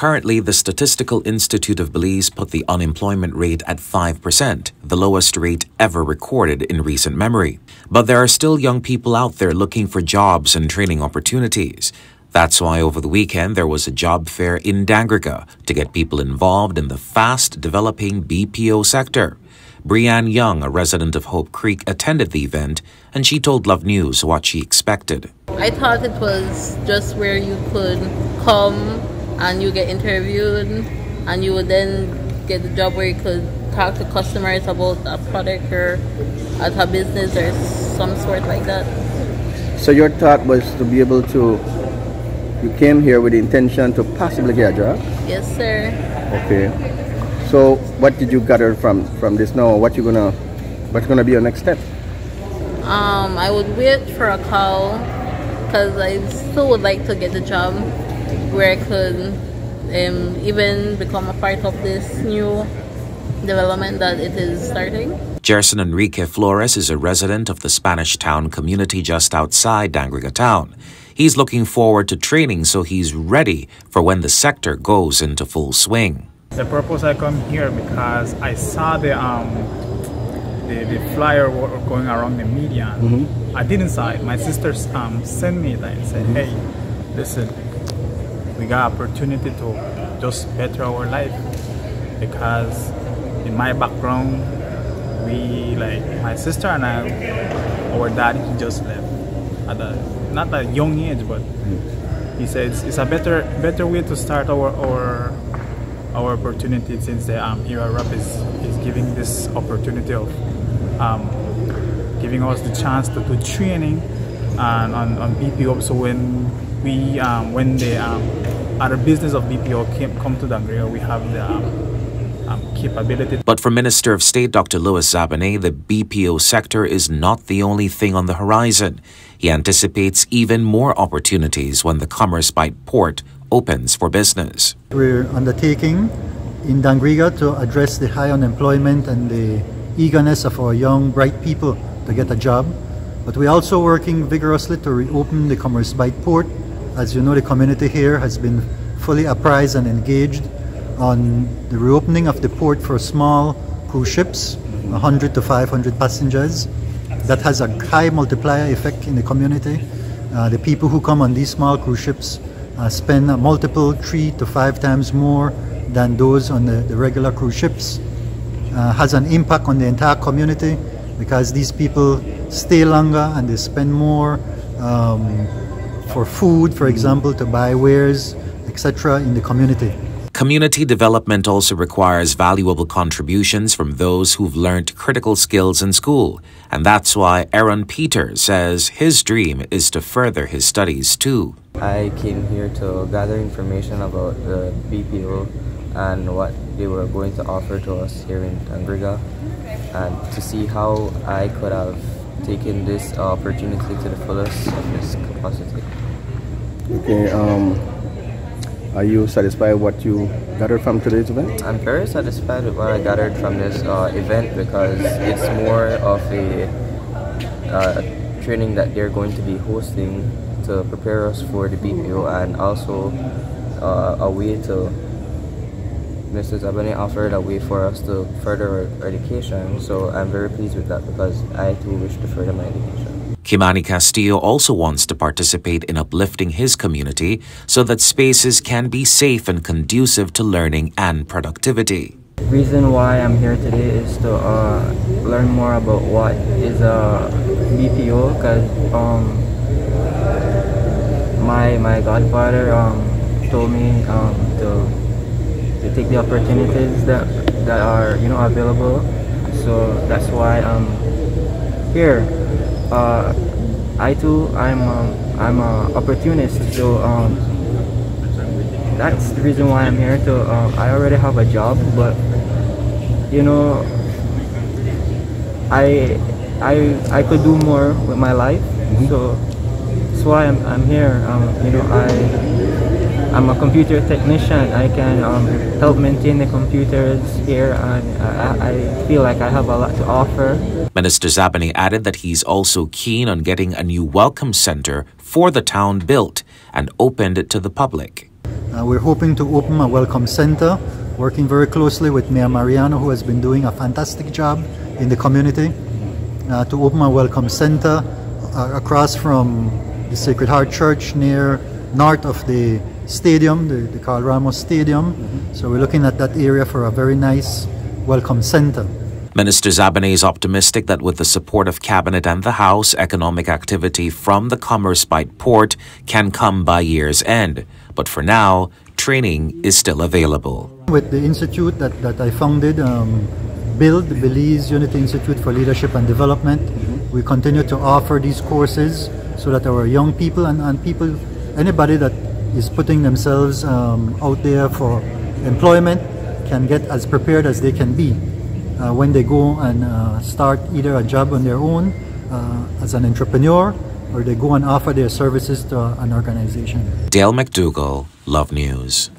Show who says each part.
Speaker 1: Currently, the Statistical Institute of Belize put the unemployment rate at 5%, the lowest rate ever recorded in recent memory. But there are still young people out there looking for jobs and training opportunities. That's why over the weekend there was a job fair in Dangriga to get people involved in the fast developing BPO sector. Brianne Young, a resident of Hope Creek, attended the event and she told Love News what she expected.
Speaker 2: I thought it was just where you could come and you get interviewed and you would then get the job where you could talk to customers about a product or at a business or some sort like that.
Speaker 3: So your thought was to be able to you came here with the intention to possibly get a job?
Speaker 2: Yes, sir.
Speaker 3: Okay. So what did you gather from from this now? What you gonna what's gonna be your next step?
Speaker 2: Um, I would wait for a call because I still would like to get the job where I could um, even become a part of this new development that it is starting.
Speaker 1: Gerson Enrique Flores is a resident of the Spanish Town community just outside Dangriga Town. He's looking forward to training so he's ready for when the sector goes into full swing.
Speaker 4: The purpose I come here because I saw the um the, the flyer going around the media. Mm-hmm. I didn't saw it. My sisters um sent me that and said, "Hey, listen, we got opportunity to just better our life because in my background, we like my sister and I, our dad he just left at a not a young age, but he says it's a better better way to start our our our opportunity since the um, ERAP is is giving this opportunity of um, giving us the chance to do training and on, on BPO. So when we um, when the um, other business of BPO came, come to Dangriga, we have the um, um, capability.
Speaker 1: But for Minister of State Dr. Louis Zabaneh, the BPO sector is not the only thing on the horizon. He anticipates even more opportunities when the Commerce Bight port opens for business.
Speaker 5: We're undertaking in Dangriga to address the high unemployment and the eagerness of our young, bright people to get a job. But we're also working vigorously to reopen the Commerce Bight port. As you know, the community here has been fully apprised and engaged on the reopening of the port for small cruise ships, 100 to 500 passengers. That has a high multiplier effect in the community. Uh, the people who come on these small cruise ships uh, spend multiple three to five times more than those on the, the regular cruise ships. Uh, has an impact on the entire community because these people stay longer and they spend more um, for food, for example, to buy wares, etc., in the community.
Speaker 1: Community development also requires valuable contributions from those who've learned critical skills in school. And that's why Aaron Peter says his dream is to further his studies too.
Speaker 6: I came here to gather information about the BPO and what they were going to offer to us here in Dangriga and to see how I could have taken this opportunity to the fullest of this capacity.
Speaker 3: Okay, um, are you satisfied what you gathered from today's event?
Speaker 6: I'm very satisfied with what I gathered from this uh, event because it's more of a uh, training that they're going to be hosting to prepare us for the BPO and also uh, a way to Mr. Zabaneh offered a way for us to further our education so I'm very pleased with that because I too wish to further my education.
Speaker 1: Kimani Castillo also wants to participate in uplifting his community so that spaces can be safe and conducive to learning and productivity.
Speaker 6: The Reason why I'm here today is to uh, learn more about what is a BPO because um, my my godfather um, told me um, to to take the opportunities that that are you know available. So that's why I'm here. Uh, I too I'm um, I'm a opportunist so um, that's the reason why I'm here. To uh, I already have a job but you know I I I could do more with my life. Mm -hmm. so that's why I'm, I'm here. Um, you know I I'm a computer technician. I can um, help maintain the computers here, and I, I, feel like I have a lot to offer.
Speaker 1: Minister Zabaneh added that he's also keen on getting a new welcome center for the town built and opened to the public.
Speaker 5: Uh, we're hoping to open a welcome center, working very closely with Mayor Mariano, who has been doing a fantastic job in the community, uh, to open a welcome center uh, across from the Sacred Heart Church near north of the stadium, the, the Carl Ramos Stadium. So we're looking at that area for a very nice welcome center.
Speaker 1: Minister Zabaneh is optimistic that with the support of Cabinet and the House, economic activity from the Commerce Bight port can come by year's end. But for now, training is still available.
Speaker 5: With the institute that, that I founded, um, BUILD, the Belize Unity Institute for Leadership and Development, we continue to offer these courses so that our young people and, and people, anybody that is putting themselves um, out there for employment can get as prepared as they can be uh, when they go and uh, start either a job on their own uh, as an entrepreneur or they go and offer their services to an organization.
Speaker 1: Dale McDougall, Love News.